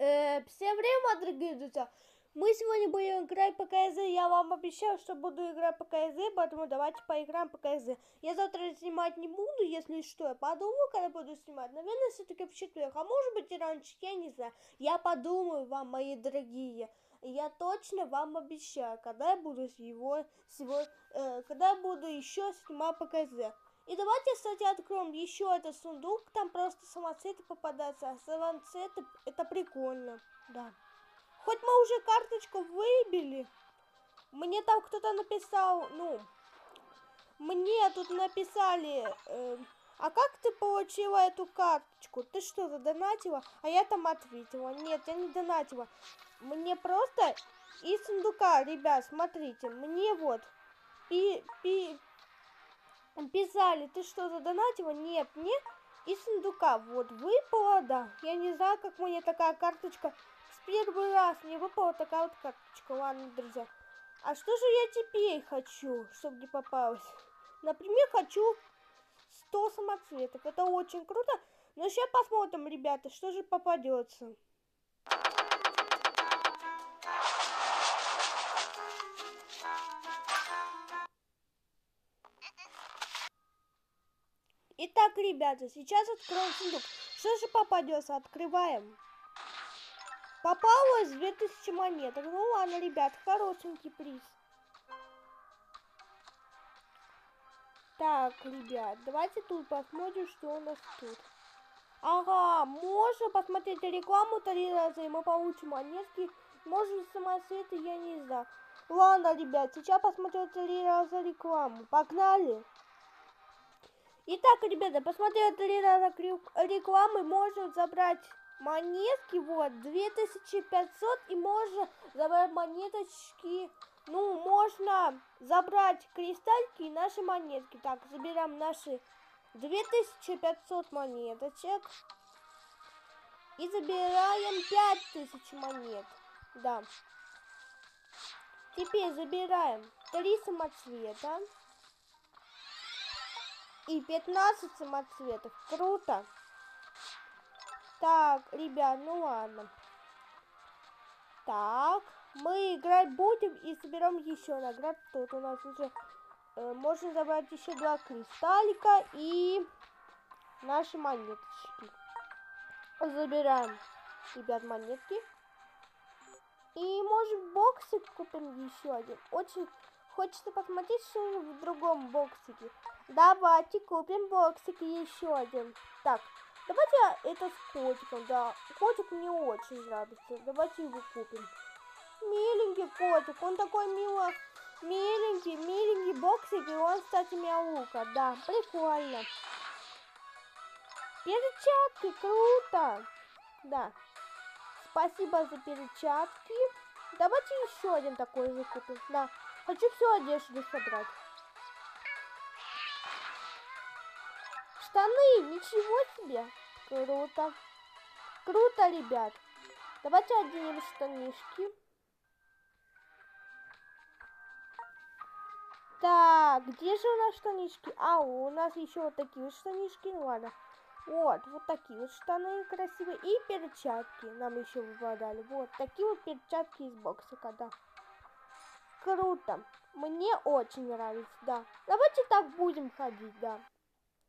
Э, всем время, дорогие друзья! Мы сегодня будем играть по КЗ. Я вам обещал, что буду играть по КЗ, поэтому давайте поиграем по КЗ. Я завтра снимать не буду, если что. Я подумаю, когда буду снимать. Наверное, все-таки в четверг. А может быть и раньше, я не знаю. Я подумаю вам, мои дорогие. Я точно вам обещаю, когда я буду его, сегодня, э, когда я буду еще снимать по КЗ. И давайте, кстати, откроем еще этот сундук. Там просто самоцветы попадаются. А самоцветы это прикольно. Да. Хоть мы уже карточку выбили. Мне там кто-то написал, ну, мне тут написали, э, а как ты получила эту карточку? Ты что, задонатила? А я там ответила, нет, я не донатила. Мне просто из сундука, ребят, смотрите, мне вот пи пи писали, ты что, задонатила? Нет, мне из сундука вот выпала, да. Я не знаю, как мне такая карточка с первый раз мне выпала такая вот карточка. Ладно, друзья. А что же я теперь хочу, чтобы не попалось? Например, хочу 100 самоцветов. Это очень круто. Но сейчас посмотрим, ребята, что же попадется. Итак, ребята, сейчас откроем сундук. Что же попадется? Открываем. Попалось 2000 монеток. Ну ладно, ребят, хорошенький приз. Так, ребят, давайте тут посмотрим, что у нас тут. Ага, можно посмотреть рекламу три раза, и мы получим монетки. Может, самоцветы, я не знаю. Ладно, ребят, сейчас посмотрим три раза рекламу. Погнали! Итак, ребята, посмотрев три раза рекламы, можно забрать монетки, вот, 2500, и можно забрать монеточки, ну, можно забрать кристальки и наши монетки. Так, забираем наши 2500 монеточек. И забираем 5000 монет. Да. Теперь забираем три самоцвета и 15 самоцветов. Круто. Так, ребят, ну ладно. Так, мы играть будем и соберем еще наград. Тут у нас уже э, можно забрать еще два кристаллика и наши монеточки. Забираем, ребят, монетки. И может боксик купим еще один. Очень хочется посмотреть, что в другом боксике. Давайте купим боксик еще один. Так, давайте это с котиком, да. Котик мне очень нравится. Давайте его купим. Миленький котик, он такой мило, миленький, миленький боксик, и он, кстати, мяука, да, прикольно. Перчатки, круто, да. Спасибо за перчатки. Давайте еще один такой же купим, да. Хочу всю одежду собрать. Штаны, ничего себе. Круто. Круто, ребят. Давайте оденем штанишки. Так, где же у нас штанишки? А, у нас еще вот такие вот штанишки. Ну ладно. Вот, вот такие вот штаны красивые. И перчатки нам еще выпадали. Вот, такие вот перчатки из боксика, да. Круто. Мне очень нравится, да. Давайте так будем ходить, да.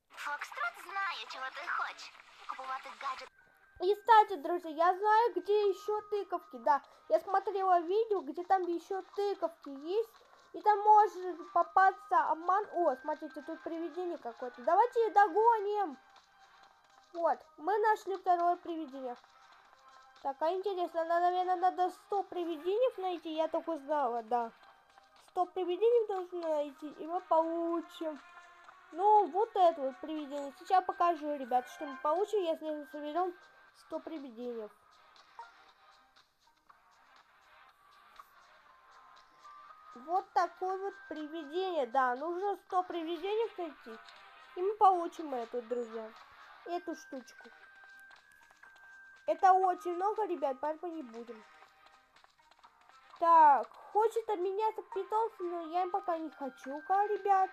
Фокстрот знає, чого ти хочеш. Купувати гаджет. И, кстати, друзья, я знаю, где еще тыковки, да. Я смотрела видео, где там еще тыковки есть. И там может попасться обман. О, смотрите, тут привидение какое-то. Давайте догоним. Вот, мы нашли второе привидение. Так, а интересно, наверное, надо 100 привидений найти, я только знала, да. 100 привидений должны найти, и мы получим ну, вот это вот привидение. Сейчас покажу, ребят, что мы получим, если соберем 100 привидений. Вот такое вот привидение. Да, нужно 100 привидений найти. И мы получим эту, друзья. Эту штучку. Это очень много, ребят, поэтому не будем. Так, хочет обменяться питомцем, но я им пока не хочу, ребят.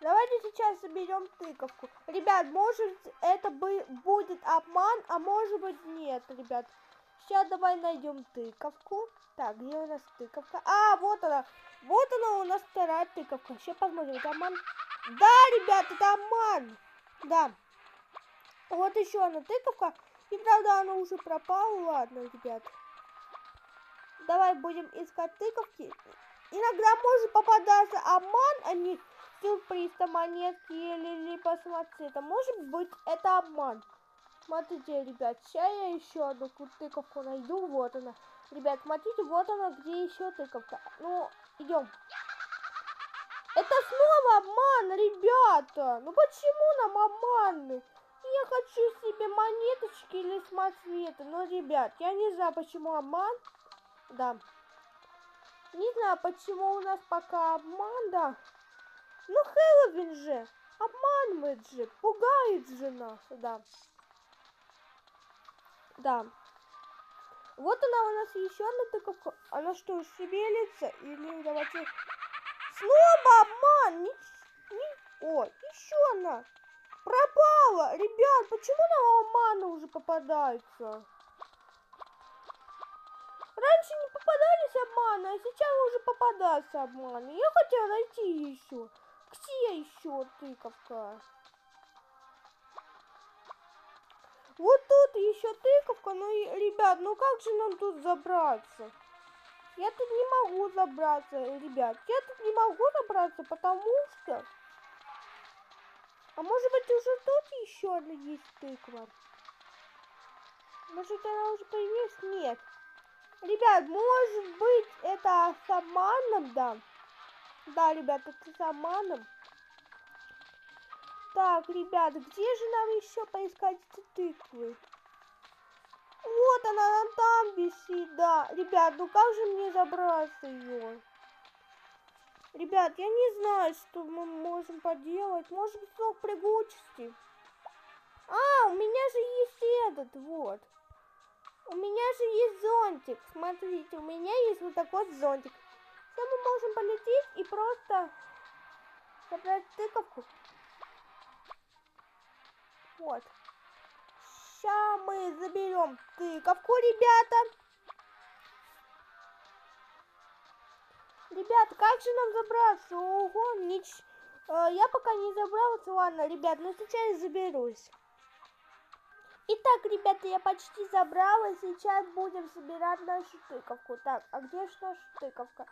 Давайте сейчас соберем тыковку. Ребят, может это бы будет обман, а может быть нет, ребят. Сейчас давай найдем тыковку. Так, где у нас тыковка? А, вот она. Вот она у нас вторая тыковка. Сейчас посмотрим, это обман. Да, ребят, это обман. Да. Вот еще одна тыковка. И правда она уже пропала. Ладно, ребят. Давай будем искать тыковки. Иногда может попадаться обман, а не сюрприз, там монетки или либо самоцвета. Может быть это обман. Смотрите, ребят, сейчас я еще одну тыковку найду. Вот она. Ребят, смотрите, вот она, где еще тыковка. Ну, идем. Это снова обман, ребята. Ну почему нам обманы? Я хочу себе монеточки или самоцветы. Но, ребят, я не знаю, почему обман. Да. Не знаю, почему у нас пока обман, да. Ну, Хэллоуин же. Обманывает же. Пугает же нас, да. Да. Вот она у нас еще одна тыковка. Она что, шевелится? Или давайте... Снова обман! Не... Не... О, еще она! Пропала! Ребят, почему нам обманы уже попадаются? Раньше не попадались обманы, а сейчас уже попадаются обманы. Я хотела найти еще. Где еще тыковка? Вот тут еще тыковка, ну, и, ребят, ну как же нам тут забраться? Я тут не могу забраться, ребят. Я тут не могу забраться, потому что... А может быть уже тут еще одна есть тыква? Может она уже появилась? Нет. Ребят, может быть это с обманом, да? Да, ребят, это с обманом. Так, ребят, где же нам еще поискать эти тыквы? Вот она, она там висит, да. Ребят, ну как же мне забраться ее? Ребят, я не знаю, что мы можем поделать. Может быть, срок прыгучести. А, у меня же есть этот, вот. У меня же есть зонтик. Смотрите, у меня есть вот такой вот зонтик. Все мы можем полететь и просто забрать тыковку. Вот. Сейчас мы заберем тыковку, ребята. Ребят, как же нам забраться? Ого, нич... Э, я пока не забрался, ладно, ребят, но сейчас заберусь. Итак, ребята, я почти забрала, сейчас будем собирать нашу тыковку. Так, а где же наша тыковка?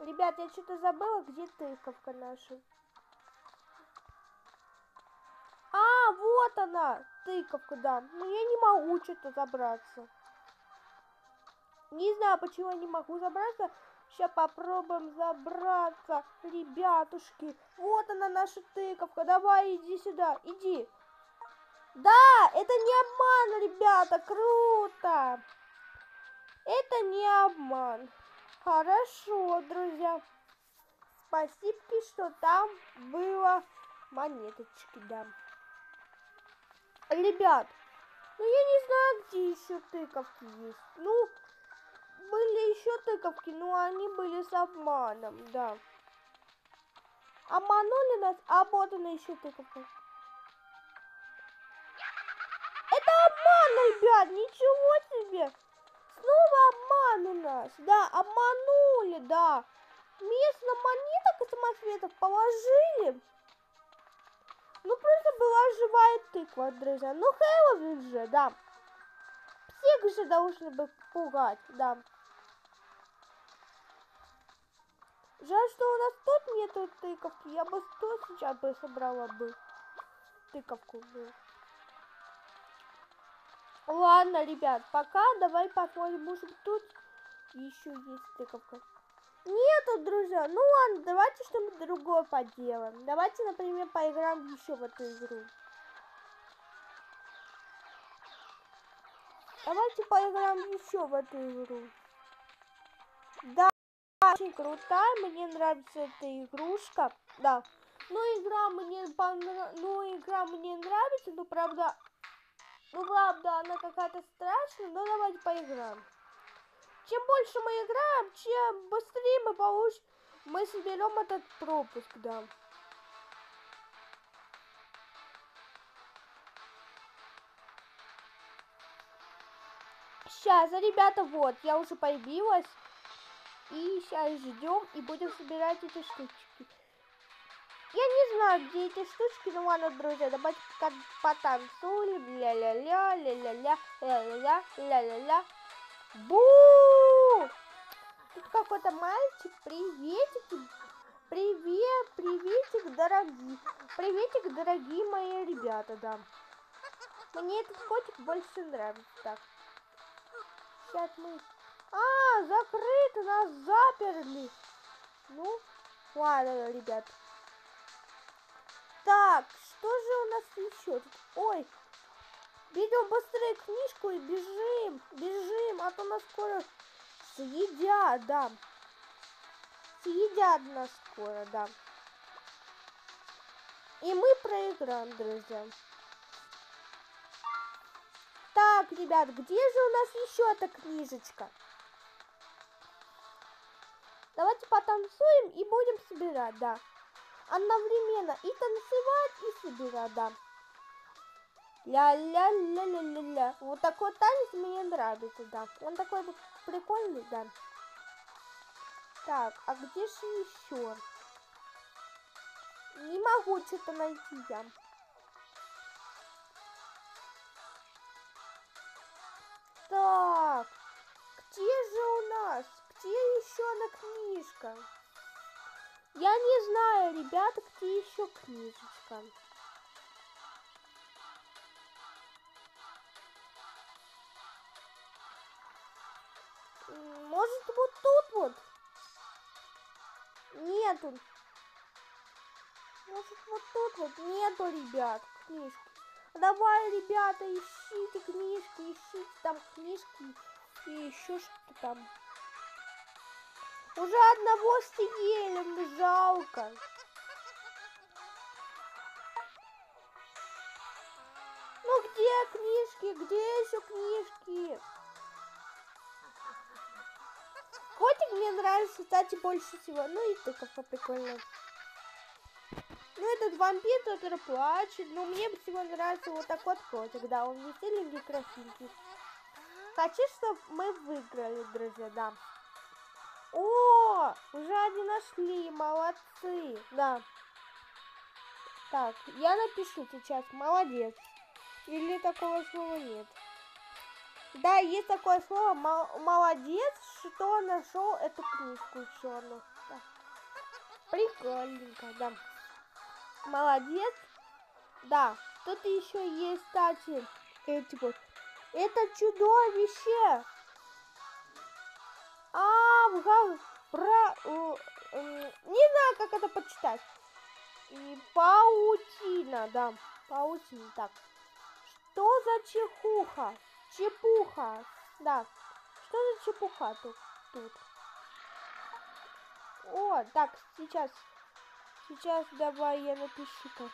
Ребят, я что-то забыла, где тыковка наша. А, вот она, тыковка, да. Но я не могу что-то забраться. Не знаю, почему я не могу забраться. Сейчас попробуем забраться, ребятушки. Вот она, наша тыковка. Давай, иди сюда, иди. Да, это не обман, ребята, круто. Это не обман. Хорошо, друзья. Спасибо, что там было монеточки, да. Ребят, ну я не знаю, где еще тыковки есть. Ну, были еще тыковки, но они были с обманом, да. Обманули нас, а вот она еще тыковка. Это обман, ребят, ничего себе. Снова обман у нас, да, обманули, да. Вместо монеток и самоцветов положили. Ну, просто была живая тыква, друзья. Ну, Хэллоуин же, да. Всех же должны бы пугать, да. Жаль, что у нас тут нету тыковки. Я бы тут сейчас бы собрала бы тыковку. Ладно, ребят, пока давай посмотрим, может тут еще есть тыковка. Нету, друзья. Ну ладно, давайте что-нибудь другое поделаем. Давайте, например, поиграем еще в эту игру. Давайте поиграем еще в эту игру. Да, очень крутая, мне нравится эта игрушка, да. но игра мне понрав... ну, игра мне нравится, но правда, ну, правда, она какая-то страшная, но давайте поиграем. Чем больше мы играем, чем быстрее мы получим, мы соберем этот пропуск, да. Сейчас, ребята, вот, я уже появилась. И сейчас ждем и будем собирать эти штучки. Я не знаю, где эти штучки, ну ладно, друзья, давайте потанцуем. Ля-ля-ля, ля-ля-ля, ля-ля-ля, ля-ля-ля. Бу! Тут какой-то мальчик, приветики, привет, приветик, дорогие, приветик, дорогие мои ребята, да. Мне этот котик больше нравится, так. Сейчас мы... А, закрыто, нас заперли. Ну, ладно, ребят. Так, что же у нас еще? Ой, берем быстрее книжку и бежим, бежим, а то нас скоро съедят, да. Съедят нас скоро, да. И мы проиграем, друзья. Так, ребят, где же у нас еще эта книжечка? Давайте потанцуем и будем собирать, да. Одновременно и танцевать, и собирать, да. Ля-ля-ля-ля-ля-ля. Вот такой танец мне нравится, да. Он такой прикольный, да. Так, а где же еще? Не могу что-то найти я. Так, где же у нас? Где еще одна книжка? Я не знаю, ребята, где еще книжечка. Может, вот тут вот? Нету. Может, вот тут вот нету, ребят, книжки. Давай, ребята, ищите книжки, ищите там книжки и еще что-то там. Уже одного съели, жалко. Ну где книжки? Где еще книжки? Котик мне нравится, кстати, больше всего. Ну и тыковка прикольная. Ну, этот вампир, который плачет. Но мне всего нравится вот такой вот котик. Да, он веселенький, красивенький. Хочу, чтобы мы выиграли, друзья, да. О, уже они нашли, молодцы, да. Так, я напишу сейчас, молодец. Или такого слова нет. Да, есть такое слово, молодец, что нашел эту книжку черную. Да. Прикольненько, да. Молодец. Да, тут еще есть, кстати, эти вот. Это чудовище. А, в, про, э, э, не знаю, как это почитать. И паутина, да, паутина, так. Что за чехуха? Чепуха, да. Что за чепуха тут? тут? О, так, сейчас, сейчас давай я напишу-ка.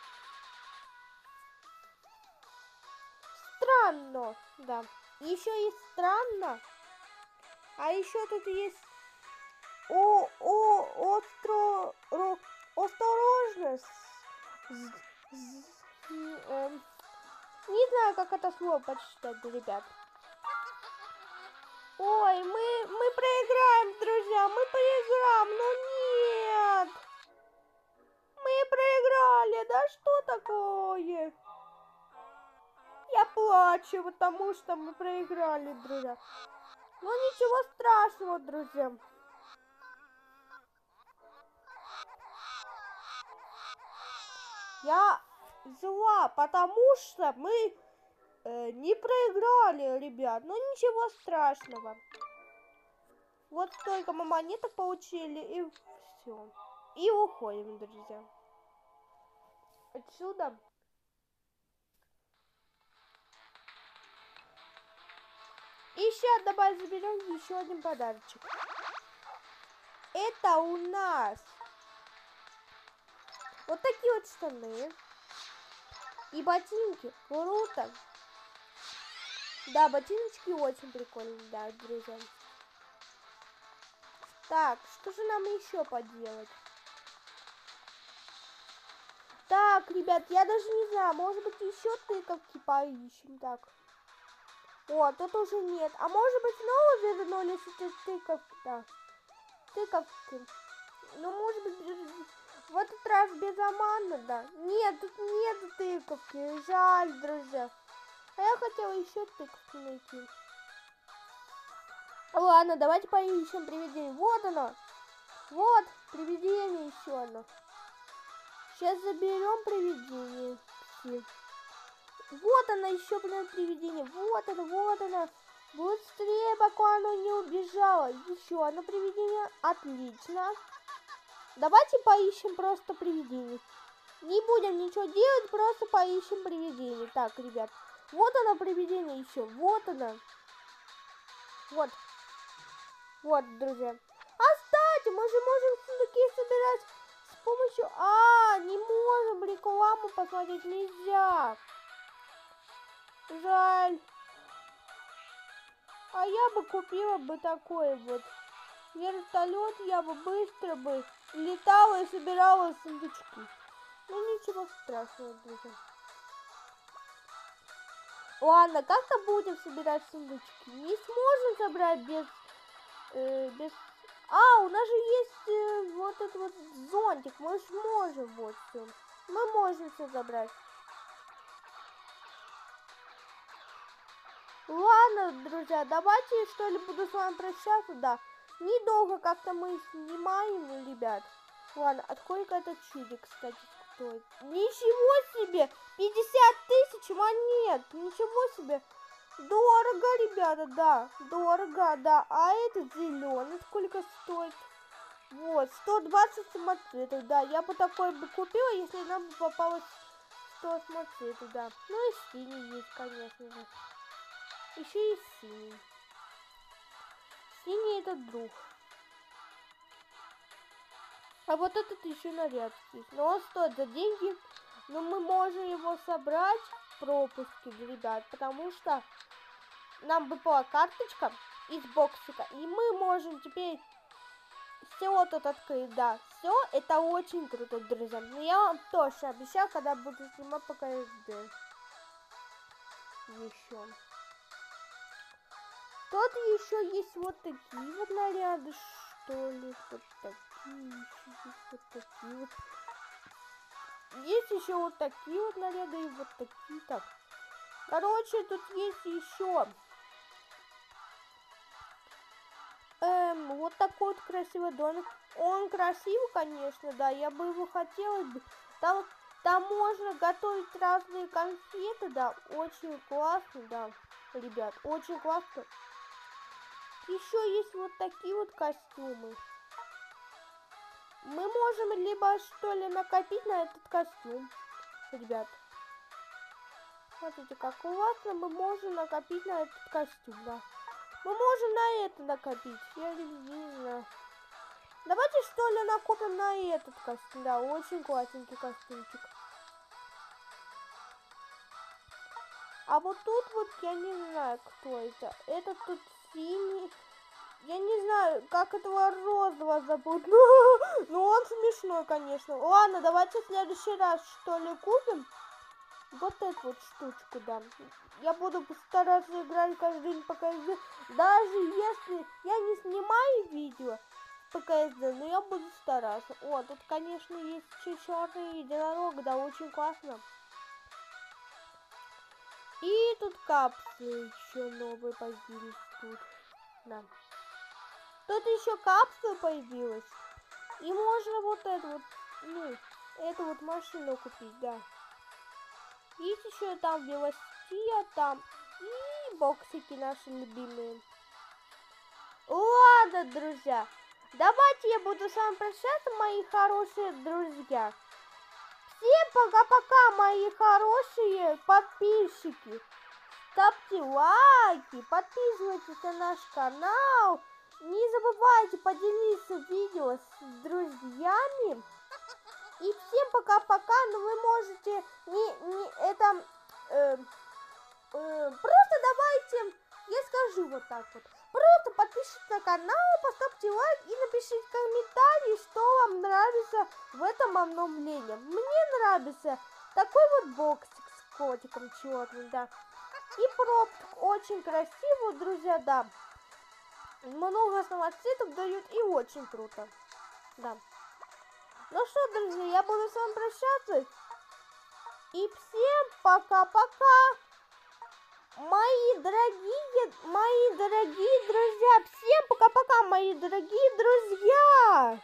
Странно, да. Еще и странно. А еще тут есть о, о, остро, ро, осторожность. Эм, не знаю, как это слово почитать, ребят. Ой, мы, мы проиграем, друзья, мы проиграем, но нет. Мы проиграли, да что такое? Я плачу, потому что мы проиграли, друзья. Ну ничего страшного, друзья. Я зла, потому что мы э, не проиграли, ребят. Ну ничего страшного. Вот столько мы монеток получили и все. И уходим, друзья. Отсюда. Еще давай заберем еще один подарочек. Это у нас вот такие вот штаны. И ботинки. Круто. Да, ботиночки очень прикольные, да, друзья. Так, что же нам еще поделать? Так, ребят, я даже не знаю, может быть еще тыковки поищем, так. О, тут уже нет. А может быть снова вернулись эти тыковки? Да. Тыковки. Ну, может быть, в этот раз без обмана, да. Нет, тут нет тыковки. Жаль, друзья. А я хотела еще тыковки найти. Ладно, давайте поищем привидение. Вот оно. Вот, привидение еще одно. Сейчас заберем привидение. Все. Вот она еще, блин, привидение. Вот она, вот она. Быстрее, пока оно не убежало. Еще одно привидение. Отлично. Давайте поищем просто привидение. Не будем ничего делать, просто поищем привидение. Так, ребят. Вот оно привидение еще. Вот оно. Вот. Вот, друзья. А, кстати, мы же можем сундуки собирать с помощью... А, не можем рекламу посмотреть, нельзя. Жаль. А я бы купила бы такой вот вертолет, я бы быстро бы летала и собирала сундучки. Ну ничего страшного, друзья. Ладно, как-то будем собирать сундучки. Не сможем собрать без... э, без... А, у нас же есть э, вот этот вот зонтик. Мы же можем вот все. Мы можем все забрать. Ладно, друзья, давайте что ли буду с вами прощаться, да. Недолго как-то мы снимаем, ребят. Ладно, сколько этот чудик, кстати, стоит? Ничего себе! 50 тысяч монет! Ничего себе! Дорого, ребята, да, дорого, да. А этот зеленый сколько стоит? Вот, 120 самоцветов, да. Я бы такой бы купила, если нам бы попалось 100 самоцветов, да. Ну и синий есть, конечно же. Еще и синий. Синий это друг. А вот этот еще наряд есть. Но он стоит за деньги. Но мы можем его собрать пропуски, ребят. Потому что нам выпала карточка из боксика. И мы можем теперь все тут открыть. Да, все это очень круто, друзья. Но я вам тоже обещаю, когда буду снимать по КСД. Еще. Тут еще есть вот такие вот наряды, что ли. Вот такие вот такие вот. Есть еще вот такие вот наряды и вот такие так. Короче, тут есть еще эм, вот такой вот красивый домик. Он красивый, конечно, да, я бы его хотела. Там, там можно готовить разные конфеты, да, очень классно, да, ребят, очень классно. Еще есть вот такие вот костюмы. Мы можем либо что ли накопить на этот костюм, ребят. Смотрите, как классно мы можем накопить на этот костюм, да. Мы можем на это накопить, я не, знаю. Давайте что ли накопим на этот костюм, да, очень классненький костюмчик. А вот тут вот я не знаю, кто это. Этот тут синий. Я не знаю, как этого розового зовут. Ну, он смешной, конечно. Ладно, давайте в следующий раз, что ли, купим. Вот эту вот штучку, да. Я буду стараться играть каждый день по КСД. Даже если я не снимаю видео по КСД, но я буду стараться. О, тут, конечно, есть черный единорог, да, очень классно. И тут капсулы еще новые появились тут. Да. Тут еще капсула появилась. И можно вот эту вот, ну, эту вот машину купить, да. Есть еще там велосипед, там и боксики наши любимые. Ладно, друзья, давайте я буду с вами прощаться, мои хорошие друзья. Всем пока-пока, мои хорошие подписчики. Ставьте лайки, подписывайтесь на наш канал. Не забывайте поделиться видео с друзьями. И всем пока-пока, но вы можете не, не это э, э, просто давайте, я скажу вот так вот, просто подпишитесь на канал, поставьте лайк и напишите комментарий, что вам нравится в этом обновлении. Мне нравится такой вот боксик с котиком черным, да. И пропуск очень красиво, друзья, да. Много самоцветов дают и очень круто. Да. Ну что, друзья, я буду с вами прощаться. И всем пока-пока. Мои дорогие, мои дорогие друзья. Всем пока-пока, мои дорогие друзья.